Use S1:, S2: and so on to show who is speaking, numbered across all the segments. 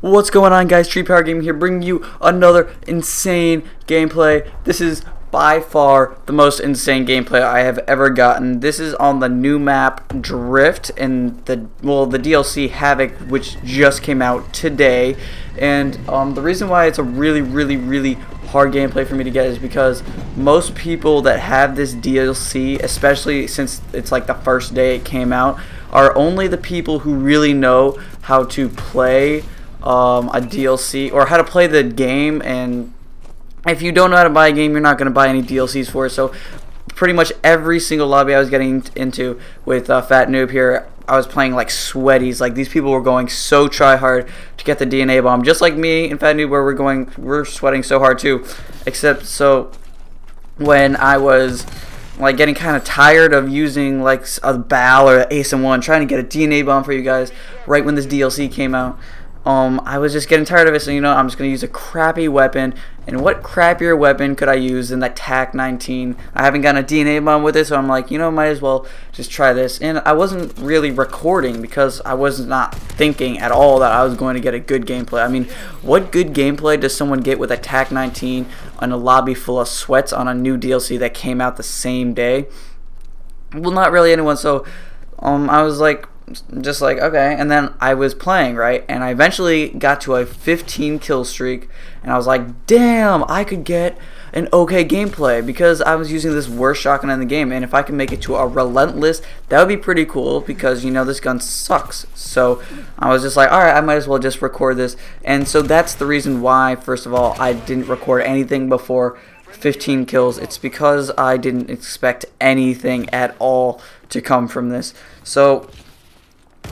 S1: What's going on guys, Tree Power Gaming here bringing you another insane gameplay. This is by far the most insane gameplay I have ever gotten. This is on the new map Drift and the well the DLC Havoc which just came out today and um, the reason why it's a really really really hard gameplay for me to get is because most people that have this DLC especially since it's like the first day it came out are only the people who really know how to play um, a DLC or how to play the game and if you don't know how to buy a game you're not going to buy any DLCs for it. So pretty much every single lobby I was getting into with uh, Fat Noob here I was playing like sweaties. Like these people were going so try hard to get the DNA bomb. Just like me and Fat Noob where we're going we're sweating so hard too. Except so when I was like getting kind of tired of using like a Bal or ASM1 trying to get a DNA bomb for you guys right when this DLC came out um, I was just getting tired of it, so you know, I'm just going to use a crappy weapon. And what crappier weapon could I use than that TAC-19? I haven't gotten a DNA bomb with it, so I'm like, you know, might as well just try this. And I wasn't really recording because I was not thinking at all that I was going to get a good gameplay. I mean, what good gameplay does someone get with a TAC-19 on a lobby full of sweats on a new DLC that came out the same day? Well, not really anyone, so um, I was like, just like okay. And then i was playing right? And i eventually got to a 15 kill streak and i was like damn i could get an okay gameplay because i was using this worst shotgun in the game. And if i can make it to a relentless that would be pretty cool because you know this gun sucks. So i was just like all right i might as well just record this. And so that's the reason why first of all i didn't record anything before 15 kills. It's because i didn't expect anything at all to come from this. So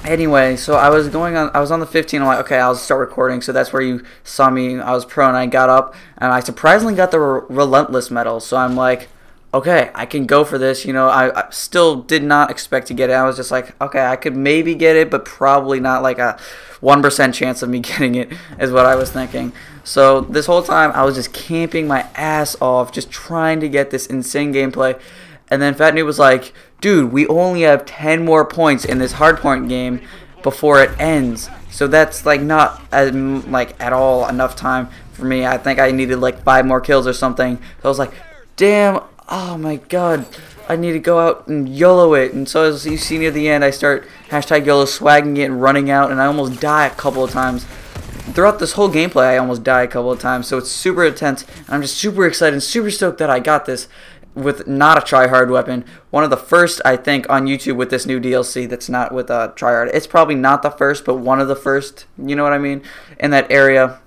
S1: anyway, so I was going on, I was on the 15, I'm like, okay, I'll start recording, so that's where you saw me, I was pro, and I got up, and I surprisingly got the re Relentless medal, so I'm like, okay, I can go for this, you know, I, I, still did not expect to get it, I was just like, okay, I could maybe get it, but probably not like a 1% chance of me getting it, is what I was thinking, so this whole time, I was just camping my ass off, just trying to get this insane gameplay, and then Fat Noob was like, dude, we only have 10 more points in this hardpoint game before it ends. So that's like not as, like at all enough time for me. I think I needed like five more kills or something. So I was like, damn, oh my god. I need to go out and YOLO it. And so as you see near the end, I start hashtag YOLO swagging it and running out. And I almost die a couple of times. Throughout this whole gameplay, I almost die a couple of times. So it's super intense. I'm just super excited and super stoked that I got this with not a tryhard weapon. One of the first, I think, on YouTube with this new DLC that's not with a tryhard. It's probably not the first, but one of the first, you know what I mean, in that area.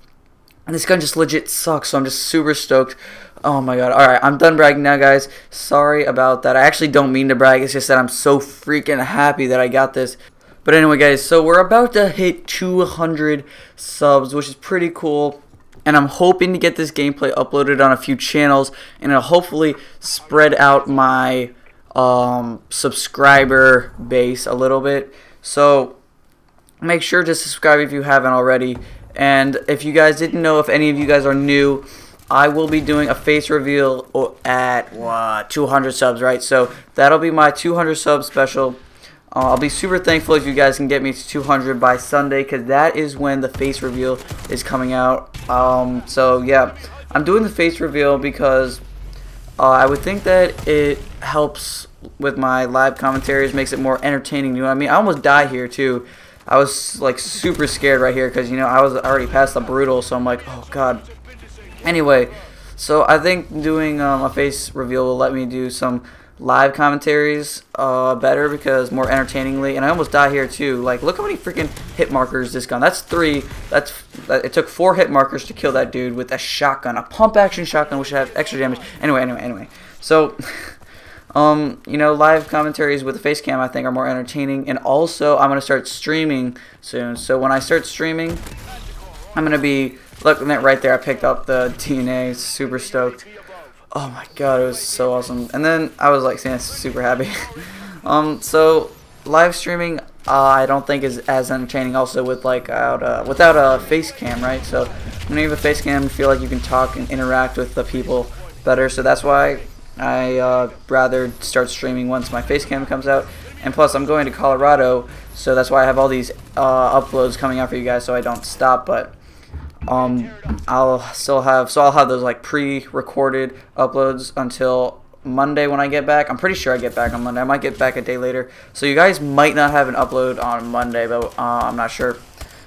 S1: And this gun just legit sucks, so I'm just super stoked. Oh my god. Alright, I'm done bragging now, guys. Sorry about that. I actually don't mean to brag. It's just that I'm so freaking happy that I got this. But anyway, guys, so we're about to hit 200 subs, which is pretty cool and I'm hoping to get this gameplay uploaded on a few channels and it'll hopefully spread out my um, subscriber base a little bit. So make sure to subscribe if you haven't already. And if you guys didn't know if any of you guys are new I will be doing a face reveal at what, 200 subs right? So that'll be my 200 sub special uh, I'll be super thankful if you guys can get me to 200 by Sunday because that is when the face reveal is coming out. Um, so yeah, I'm doing the face reveal because uh, I would think that it helps with my live commentaries, makes it more entertaining. You know what I mean? I almost died here too. I was like super scared right here because you know I was already past the brutal, so I'm like, oh god. Anyway, so I think doing um, a face reveal will let me do some live commentaries uh, better because more entertainingly. And I almost die here too. Like, look how many freaking hit markers this gun. That's three. That's that, it took four hit markers to kill that dude with a shotgun, a pump action shotgun, which had extra damage. Anyway, anyway, anyway. So. Um, you know, live commentaries with the face cam I think are more entertaining, and also I'm gonna start streaming soon. So when I start streaming, I'm gonna be look right there. I picked up the DNA. Super stoked. Oh my god, it was so awesome. And then I was like, saying super happy. um, so live streaming, uh, I don't think is as entertaining. Also with like out uh, without a face cam, right? So when you have a face cam, feel like you can talk and interact with the people better. So that's why I uh, rather start streaming once my face cam comes out. And plus, I'm going to Colorado, so that's why I have all these uh, uploads coming out for you guys, so I don't stop. But um, I'll still have so I'll have those like pre-recorded uploads until Monday when I get back. I'm pretty sure I get back on Monday. I might get back a day later, so you guys might not have an upload on Monday, but uh, I'm not sure.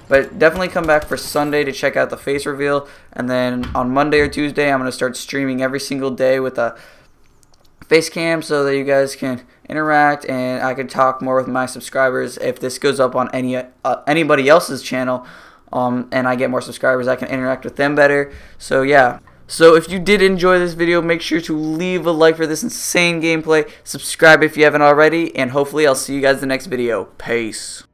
S1: But definitely come back for Sunday to check out the face reveal, and then on Monday or Tuesday, I'm gonna start streaming every single day with a face cam so that you guys can interact and I can talk more with my subscribers. If this goes up on any uh, anybody else's channel, um, and I get more subscribers, I can interact with them better. So yeah. So if you did enjoy this video, make sure to leave a like for this insane gameplay. Subscribe if you haven't already, and hopefully I'll see you guys in the next video. Peace.